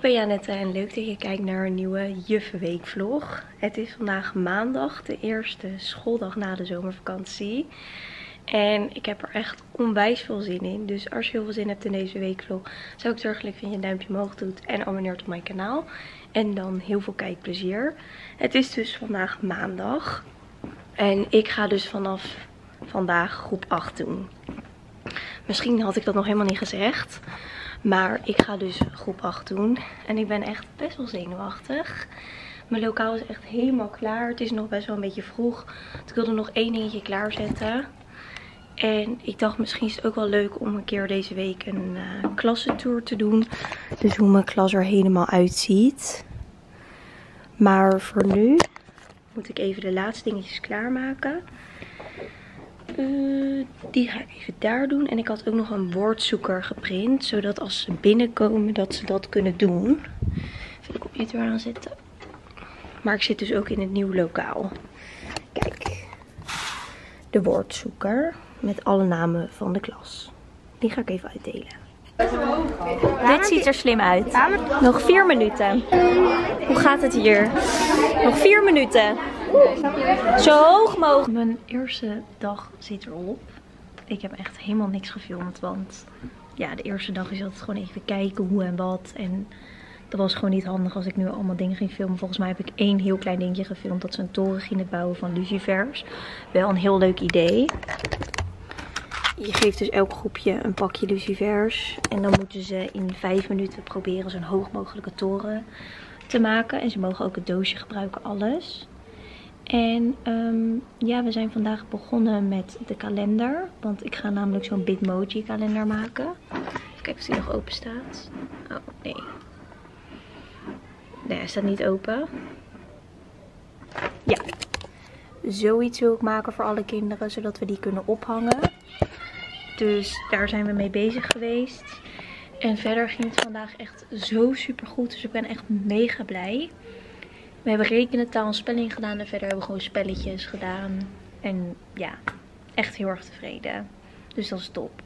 Hoi Annette en leuk dat je kijkt naar een nieuwe Juffenweek-vlog. Het is vandaag maandag, de eerste schooldag na de zomervakantie. En ik heb er echt onwijs veel zin in. Dus als je heel veel zin hebt in deze weekvlog, zou ik zorgelijk vind je een duimpje omhoog doet en abonneert op mijn kanaal. En dan heel veel kijkplezier. Het is dus vandaag maandag. En ik ga dus vanaf vandaag groep 8 doen. Misschien had ik dat nog helemaal niet gezegd. Maar ik ga dus groep 8 doen. En ik ben echt best wel zenuwachtig. Mijn lokaal is echt helemaal klaar. Het is nog best wel een beetje vroeg. ik wilde nog één dingetje klaarzetten. En ik dacht misschien is het ook wel leuk om een keer deze week een uh, klassentour te doen. Dus hoe mijn klas er helemaal uitziet. Maar voor nu moet ik even de laatste dingetjes klaarmaken. Uh, die ga ik even daar doen. En ik had ook nog een woordzoeker geprint. Zodat als ze binnenkomen dat ze dat kunnen doen. Even de computer aanzetten. Maar ik zit dus ook in het nieuwe lokaal. Kijk. De woordzoeker. Met alle namen van de klas. Die ga ik even uitdelen. Dit ziet er slim uit. Nog vier minuten. Hoe gaat het hier? Nog vier minuten. Zo hoog mogelijk. Mijn eerste dag zit erop. Ik heb echt helemaal niks gefilmd. Want ja, de eerste dag is altijd gewoon even kijken hoe en wat. En dat was gewoon niet handig als ik nu allemaal dingen ging filmen. Volgens mij heb ik één heel klein dingetje gefilmd. Dat ze een toren gingen bouwen van lucifers. Wel een heel leuk idee. Je geeft dus elk groepje een pakje lucifers. En dan moeten ze in vijf minuten proberen zo'n hoog mogelijke toren te maken. En ze mogen ook het doosje gebruiken, alles. En um, ja, we zijn vandaag begonnen met de kalender. Want ik ga namelijk zo'n Bitmoji kalender maken. Even kijken of die nog open staat. Oh, nee. Nee, hij staat niet open. Ja. Zoiets wil ik maken voor alle kinderen, zodat we die kunnen ophangen. Dus daar zijn we mee bezig geweest. En verder ging het vandaag echt zo super goed. Dus ik ben echt mega blij. We hebben rekenen, taal en spelling gedaan. En verder hebben we gewoon spelletjes gedaan. En ja, echt heel erg tevreden. Dus dat is top.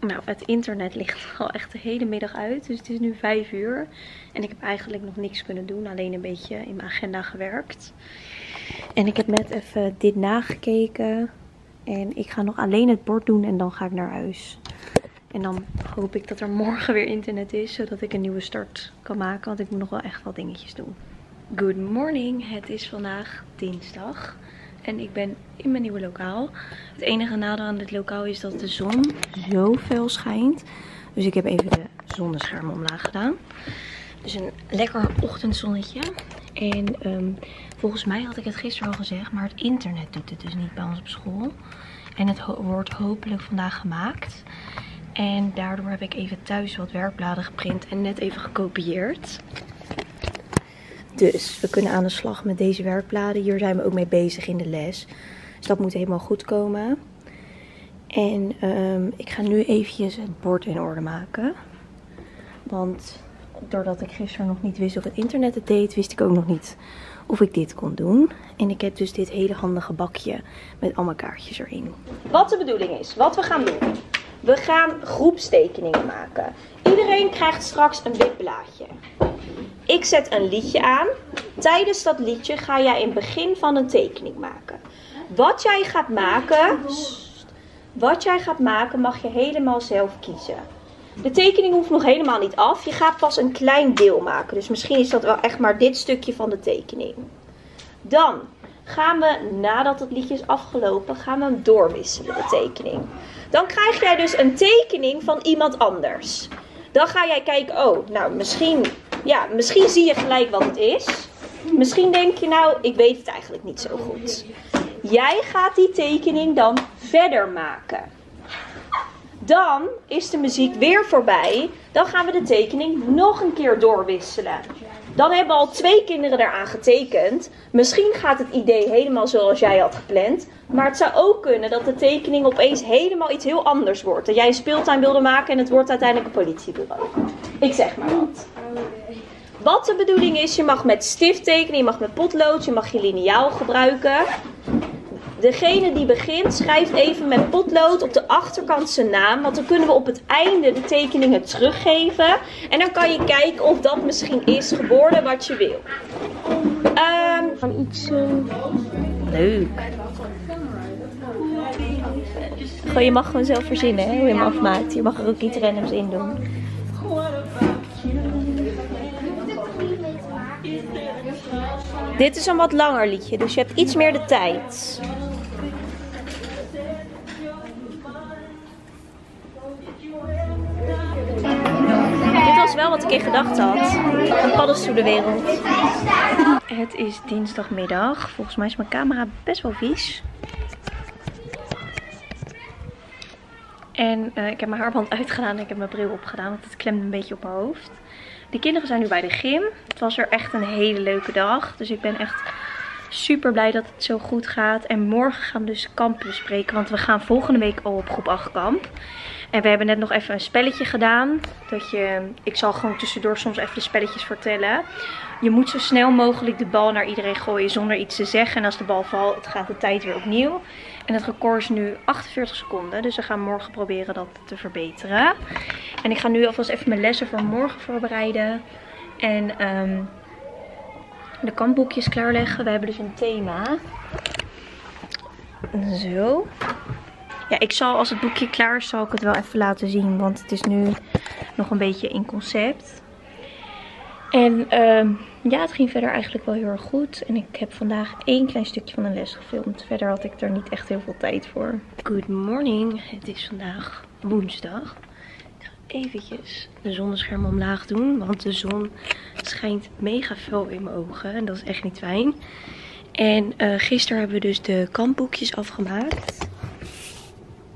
Nou, het internet ligt al echt de hele middag uit. Dus het is nu 5 uur. En ik heb eigenlijk nog niks kunnen doen. Alleen een beetje in mijn agenda gewerkt. En ik heb net even dit nagekeken. En ik ga nog alleen het bord doen en dan ga ik naar huis. En dan hoop ik dat er morgen weer internet is, zodat ik een nieuwe start kan maken. Want ik moet nog wel echt wat dingetjes doen. Good morning, het is vandaag dinsdag. En ik ben in mijn nieuwe lokaal. Het enige nadeel aan dit lokaal is dat de zon zo fel schijnt. Dus ik heb even de zonnescherm omlaag gedaan. Dus een lekker ochtendzonnetje. En um, volgens mij had ik het gisteren al gezegd, maar het internet doet het dus niet bij ons op school. En het wordt hopelijk vandaag gemaakt. En daardoor heb ik even thuis wat werkbladen geprint en net even gekopieerd. Dus we kunnen aan de slag met deze werkbladen. Hier zijn we ook mee bezig in de les. Dus dat moet helemaal goed komen. En um, ik ga nu eventjes het bord in orde maken. Want doordat ik gisteren nog niet wist of het internet het deed, wist ik ook nog niet of ik dit kon doen. En ik heb dus dit hele handige bakje met allemaal kaartjes erin. Wat de bedoeling is, wat we gaan doen. We gaan groepstekeningen maken. Iedereen krijgt straks een wit blaadje. Ik zet een liedje aan. Tijdens dat liedje ga jij het begin van een tekening maken. Wat jij gaat maken, wat jij gaat maken mag je helemaal zelf kiezen. De tekening hoeft nog helemaal niet af. Je gaat pas een klein deel maken. Dus misschien is dat wel echt maar dit stukje van de tekening. Dan gaan we, nadat het liedje is afgelopen, gaan we hem doorwisselen, de tekening. Dan krijg jij dus een tekening van iemand anders. Dan ga jij kijken, oh, nou misschien, ja, misschien zie je gelijk wat het is. Misschien denk je, nou, ik weet het eigenlijk niet zo goed. Jij gaat die tekening dan verder maken. Dan is de muziek weer voorbij. Dan gaan we de tekening nog een keer doorwisselen. Dan hebben al twee kinderen eraan getekend. Misschien gaat het idee helemaal zoals jij had gepland. Maar het zou ook kunnen dat de tekening opeens helemaal iets heel anders wordt. Dat jij een speeltuin wilde maken en het wordt uiteindelijk een politiebureau. Ik zeg maar wat. Wat de bedoeling is, je mag met stift tekenen, je mag met potlood, je mag je liniaal gebruiken. Degene die begint, schrijft even met potlood op de achterkant zijn naam. Want dan kunnen we op het einde de tekeningen teruggeven. En dan kan je kijken of dat misschien is geworden wat je wil. Um, van iets... Uh... Leuk. Gewoon, je mag gewoon zelf verzinnen hè, hoe je hem afmaakt. Je mag er ook iets randoms in doen. Dit is een wat langer liedje, dus je hebt iets meer de tijd. Dit was wel wat ik in gedachten had. Een paddenstoelenwereld. Het is dinsdagmiddag. Volgens mij is mijn camera best wel vies. En uh, ik heb mijn haarband uitgedaan en ik heb mijn bril opgedaan, want het klemde een beetje op mijn hoofd. De kinderen zijn nu bij de gym. Het was er echt een hele leuke dag. Dus ik ben echt super blij dat het zo goed gaat. En morgen gaan we dus kamp bespreken, want we gaan volgende week al op groep 8 kamp. En we hebben net nog even een spelletje gedaan. Dat je, ik zal gewoon tussendoor soms even de spelletjes vertellen. Je moet zo snel mogelijk de bal naar iedereen gooien zonder iets te zeggen. En als de bal valt, gaat de tijd weer opnieuw. En het record is nu 48 seconden. Dus we gaan morgen proberen dat te verbeteren. En ik ga nu alvast even mijn lessen voor morgen voorbereiden. En um, de kampboekjes klaarleggen. We hebben dus een thema. Zo. Ja, ik zal als het boekje klaar is, zal ik het wel even laten zien. Want het is nu nog een beetje in concept. En um, ja, het ging verder eigenlijk wel heel erg goed. En ik heb vandaag één klein stukje van een les gefilmd. Verder had ik er niet echt heel veel tijd voor. Good morning. Het is vandaag woensdag. Ik ga eventjes de zonnescherm omlaag doen. Want de zon schijnt mega fel in mijn ogen. En dat is echt niet fijn. En uh, gisteren hebben we dus de kampboekjes afgemaakt.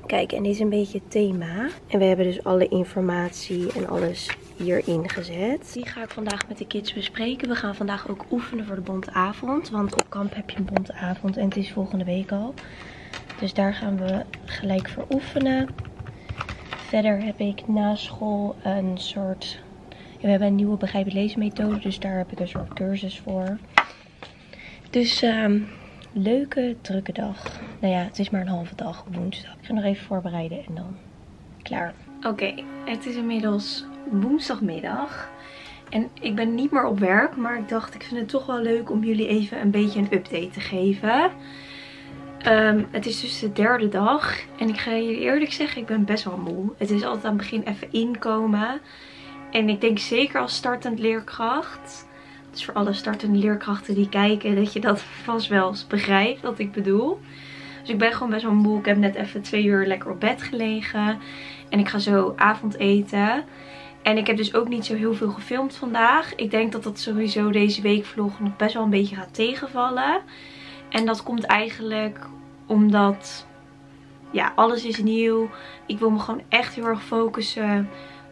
Kijk, en dit is een beetje het thema. En we hebben dus alle informatie en alles hierin gezet. Die ga ik vandaag met de kids bespreken. We gaan vandaag ook oefenen voor de bontavond. Want op kamp heb je een bontavond en het is volgende week al. Dus daar gaan we gelijk voor oefenen. Verder heb ik na school een soort... we hebben een nieuwe begrijpend lezen methode. Dus daar heb ik een soort cursus voor. Dus... Um, leuke, drukke dag. Nou ja, het is maar een halve dag woensdag. Ik ga nog even voorbereiden en dan klaar. Oké, het is inmiddels woensdagmiddag. En ik ben niet meer op werk, maar ik dacht ik vind het toch wel leuk om jullie even een beetje een update te geven. Um, het is dus de derde dag en ik ga jullie eerlijk zeggen, ik ben best wel moe. Het is altijd aan het begin even inkomen. En ik denk zeker als startend leerkracht dus voor alle startende leerkrachten die kijken, dat je dat vast wel begrijpt wat ik bedoel. Dus ik ben gewoon best wel moe. Ik heb net even twee uur lekker op bed gelegen. En ik ga zo avondeten. En ik heb dus ook niet zo heel veel gefilmd vandaag. Ik denk dat dat sowieso deze weekvlog nog best wel een beetje gaat tegenvallen. En dat komt eigenlijk omdat ja, alles is nieuw. Ik wil me gewoon echt heel erg focussen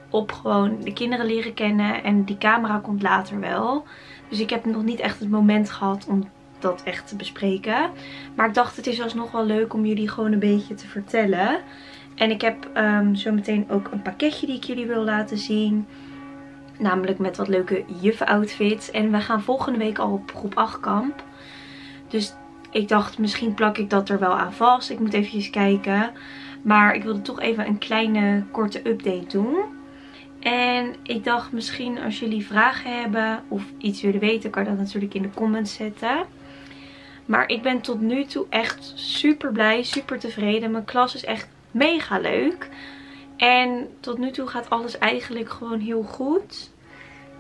op gewoon de kinderen leren kennen. En die camera komt later wel. Dus ik heb nog niet echt het moment gehad om dat echt te bespreken. Maar ik dacht het is alsnog wel leuk om jullie gewoon een beetje te vertellen. En ik heb um, zo meteen ook een pakketje die ik jullie wil laten zien. Namelijk met wat leuke juf outfits. En we gaan volgende week al op groep 8 kamp. Dus ik dacht misschien plak ik dat er wel aan vast. Ik moet even kijken. Maar ik wilde toch even een kleine korte update doen. En ik dacht misschien als jullie vragen hebben of iets willen weten, kan je dat natuurlijk in de comments zetten. Maar ik ben tot nu toe echt super blij, super tevreden. Mijn klas is echt mega leuk. En tot nu toe gaat alles eigenlijk gewoon heel goed.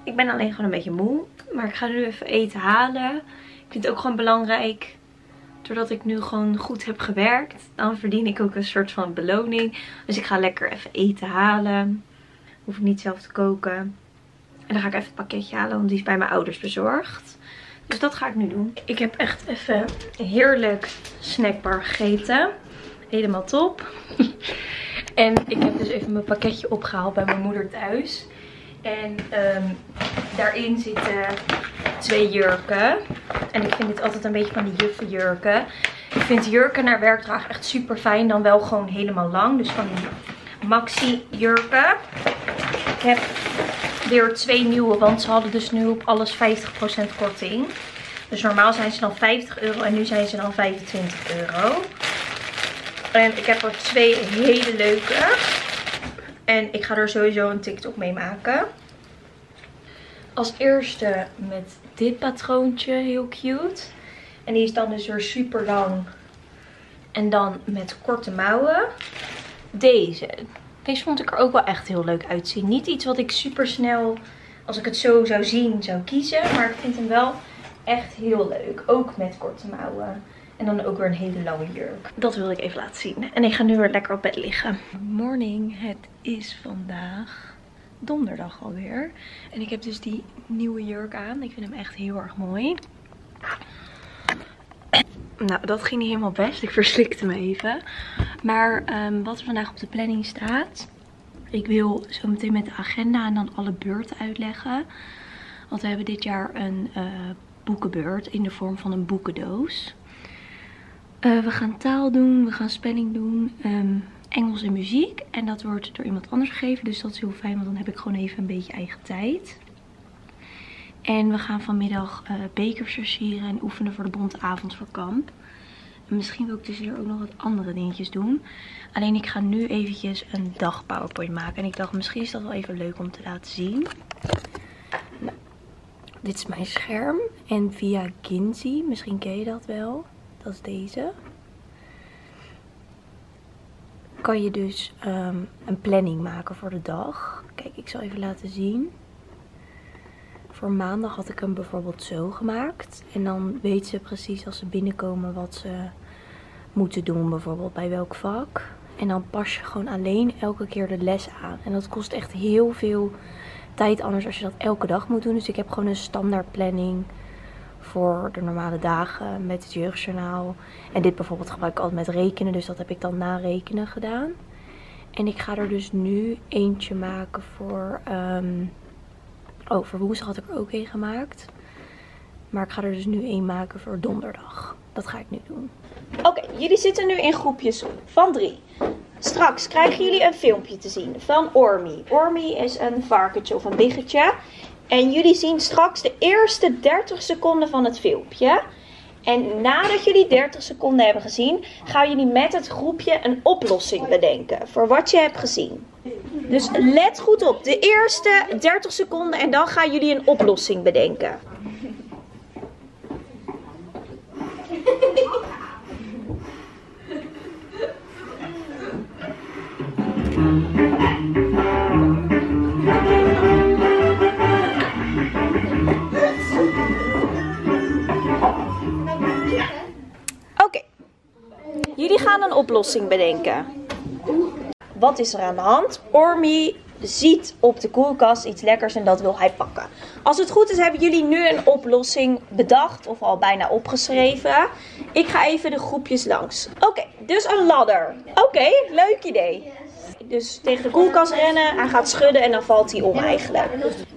Ik ben alleen gewoon een beetje moe. Maar ik ga nu even eten halen. Ik vind het ook gewoon belangrijk. Doordat ik nu gewoon goed heb gewerkt. Dan verdien ik ook een soort van beloning. Dus ik ga lekker even eten halen. Hoef ik niet zelf te koken. En dan ga ik even het pakketje halen, want die is bij mijn ouders bezorgd. Dus dat ga ik nu doen. Ik heb echt even heerlijk snackbar gegeten. Helemaal top. en ik heb dus even mijn pakketje opgehaald bij mijn moeder thuis. En um, daarin zitten twee jurken. En ik vind dit altijd een beetje van die juffenjurken. Ik vind jurken naar werk dragen echt super fijn. Dan wel gewoon helemaal lang. Dus van die maxi jurken. Ik heb weer twee nieuwe, want ze hadden dus nu op alles 50% korting. Dus normaal zijn ze dan 50 euro en nu zijn ze dan 25 euro. En ik heb er twee hele leuke. En ik ga er sowieso een TikTok mee maken. Als eerste met dit patroontje, heel cute. En die is dan dus weer super lang. En dan met korte mouwen. Deze. Deze vond ik er ook wel echt heel leuk uitzien. Niet iets wat ik super snel, als ik het zo zou zien, zou kiezen. Maar ik vind hem wel echt heel leuk. Ook met korte mouwen. En dan ook weer een hele lange jurk. Dat wilde ik even laten zien. En ik ga nu weer lekker op bed liggen. Morning, het is vandaag donderdag alweer. En ik heb dus die nieuwe jurk aan. Ik vind hem echt heel erg mooi. Nou, dat ging niet helemaal best. Ik verslikte me even. Maar um, wat er vandaag op de planning staat. Ik wil zo meteen met de agenda en dan alle beurten uitleggen. Want we hebben dit jaar een uh, boekenbeurt in de vorm van een boekendoos. Uh, we gaan taal doen, we gaan spelling doen, um, Engels en muziek. En dat wordt door iemand anders gegeven, dus dat is heel fijn, want dan heb ik gewoon even een beetje eigen tijd. En we gaan vanmiddag uh, bekers versieren en oefenen voor de bonte avond voor kamp. En misschien wil ik tussendoor ook nog wat andere dingetjes doen. Alleen ik ga nu eventjes een dag powerpoint maken. En ik dacht misschien is dat wel even leuk om te laten zien. Nou, dit is mijn scherm. En via Ginzy, misschien ken je dat wel. Dat is deze. Kan je dus um, een planning maken voor de dag. Kijk, ik zal even laten zien. Voor maandag had ik hem bijvoorbeeld zo gemaakt. En dan weet ze precies als ze binnenkomen wat ze moeten doen. Bijvoorbeeld bij welk vak. En dan pas je gewoon alleen elke keer de les aan. En dat kost echt heel veel tijd anders als je dat elke dag moet doen. Dus ik heb gewoon een standaard planning voor de normale dagen met het jeugdjournaal. En dit bijvoorbeeld gebruik ik altijd met rekenen. Dus dat heb ik dan na rekenen gedaan. En ik ga er dus nu eentje maken voor... Um, oh, voor woensdag had ik er ook een gemaakt. Maar ik ga er dus nu één maken voor donderdag. Dat ga ik nu doen. Oké, jullie zitten nu in groepjes van drie. Straks krijgen jullie een filmpje te zien van Ormi. Ormi is een varkentje of een biggetje. En jullie zien straks de eerste 30 seconden van het filmpje. En nadat jullie 30 seconden hebben gezien, gaan jullie met het groepje een oplossing bedenken voor wat je hebt gezien. Dus let goed op, de eerste 30 seconden en dan gaan jullie een oplossing bedenken. oplossing bedenken. Wat is er aan de hand? Ormi ziet op de koelkast iets lekkers en dat wil hij pakken. Als het goed is hebben jullie nu een oplossing bedacht of al bijna opgeschreven. Ik ga even de groepjes langs. Oké, dus een ladder. Oké, leuk idee. Dus tegen de koelkast rennen, hij gaat schudden en dan valt hij om eigenlijk.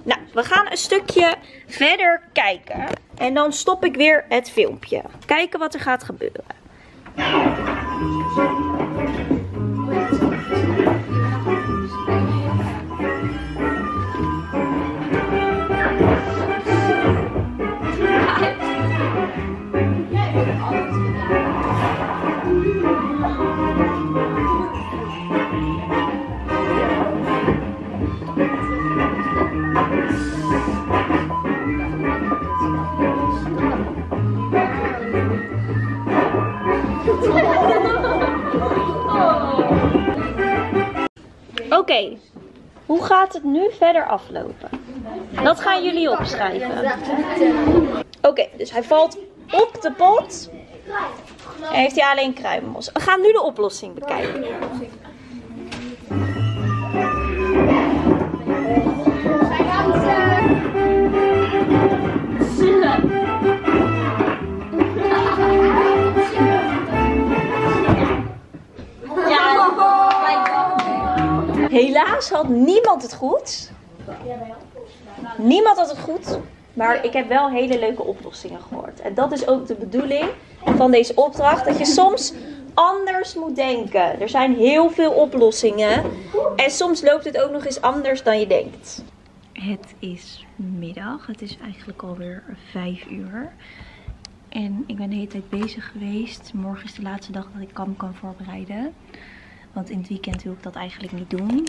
Nou, we gaan een stukje verder kijken. En dan stop ik weer het filmpje. Kijken wat er gaat gebeuren. Oké, gaat het nu verder aflopen? Dat gaan jullie opschrijven. Oké, dus hij valt op de pot. En heeft hij alleen kruimels. We gaan nu de oplossing bekijken. Helaas had niemand het goed. Niemand had het goed. Maar ik heb wel hele leuke oplossingen gehoord. En dat is ook de bedoeling van deze opdracht. Dat je soms anders moet denken. Er zijn heel veel oplossingen. En soms loopt het ook nog eens anders dan je denkt. Het is middag. Het is eigenlijk alweer vijf uur. En ik ben de hele tijd bezig geweest. Morgen is de laatste dag dat ik kamp kan voorbereiden. Want in het weekend wil ik dat eigenlijk niet doen.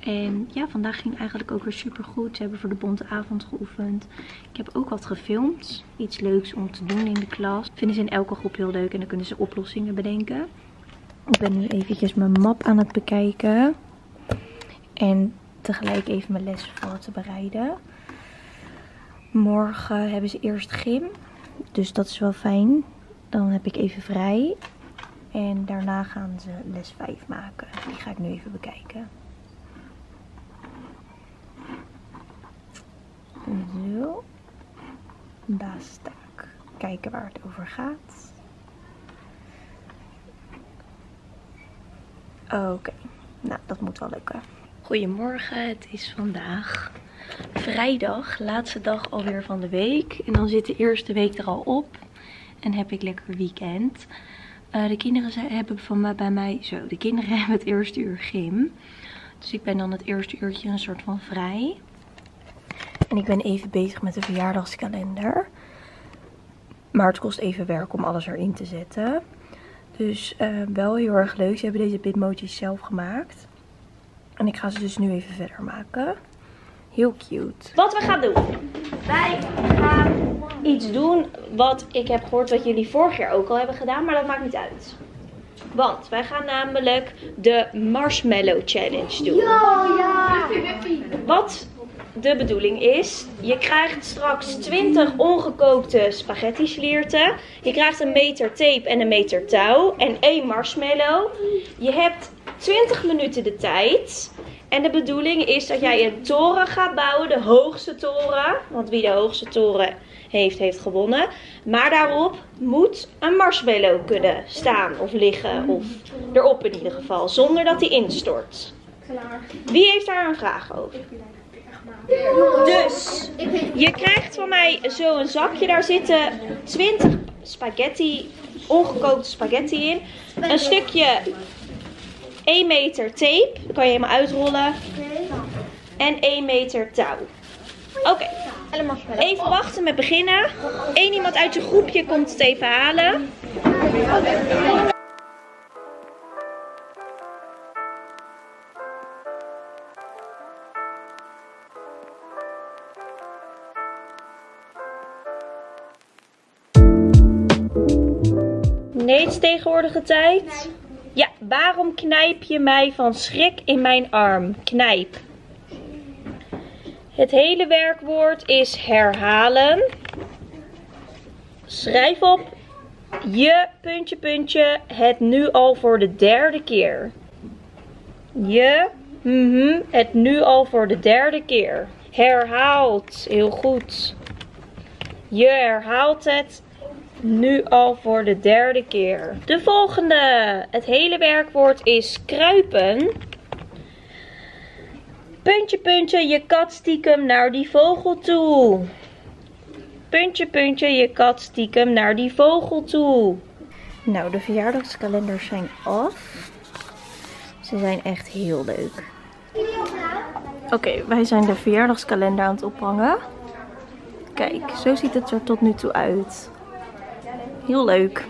En ja, vandaag ging eigenlijk ook weer super goed. Ze hebben voor de bonte avond geoefend. Ik heb ook wat gefilmd. Iets leuks om te doen in de klas. Vinden ze in elke groep heel leuk en dan kunnen ze oplossingen bedenken. Ik ben nu eventjes mijn map aan het bekijken. En tegelijk even mijn les voor te bereiden. Morgen hebben ze eerst gym. Dus dat is wel fijn. Dan heb ik even vrij. En daarna gaan ze les 5 maken. Die ga ik nu even bekijken. Zo. Daar sta. Kijken waar het over gaat. Oké. Nou, dat moet wel lukken. Goedemorgen, het is vandaag vrijdag, laatste dag alweer van de week. En dan zit de eerste week er al op. En heb ik lekker weekend. Uh, de kinderen hebben van mij, bij mij, zo, de kinderen hebben het eerste uur gym. Dus ik ben dan het eerste uurtje een soort van vrij. En ik ben even bezig met de verjaardagskalender. Maar het kost even werk om alles erin te zetten. Dus uh, wel heel erg leuk. Ze hebben deze bitmoji's zelf gemaakt. En ik ga ze dus nu even verder maken. Heel cute. Wat we gaan doen. Wij gaan iets doen wat ik heb gehoord wat jullie vorig jaar ook al hebben gedaan. Maar dat maakt niet uit. Want wij gaan namelijk de Marshmallow Challenge doen. Ja, ja. Wat de bedoeling is, je krijgt straks 20 ongekookte spaghetti slierten. Je krijgt een meter tape en een meter touw en één marshmallow. Je hebt 20 minuten de tijd. En de bedoeling is dat jij een toren gaat bouwen, de hoogste toren. Want wie de hoogste toren heeft, heeft gewonnen. Maar daarop moet een marshmallow kunnen staan of liggen. Of erop in ieder geval, zonder dat die instort. Wie heeft daar een vraag over? Dus, je krijgt van mij zo'n zakje. Daar zitten 20 spaghetti, ongekookte spaghetti in. Een stukje 1 meter tape. Kan je helemaal uitrollen. En 1 meter touw. Oké. Even wachten met beginnen. Eén iemand uit je groepje komt het even halen. Nee, het is tegenwoordige tijd. Ja, waarom knijp je mij van schrik in mijn arm? Knijp. Het hele werkwoord is herhalen. Schrijf op je puntje puntje het nu al voor de derde keer. Je mm het nu al voor de derde keer. Herhaalt. Heel goed. Je herhaalt het nu al voor de derde keer. De volgende. Het hele werkwoord is kruipen. Puntje, puntje, je kat stiekem naar die vogel toe. Puntje, puntje, je kat stiekem naar die vogel toe. Nou, de verjaardagskalenders zijn af. Ze zijn echt heel leuk. Oké, wij zijn de verjaardagskalender aan het ophangen. Kijk, zo ziet het er tot nu toe uit. Heel leuk.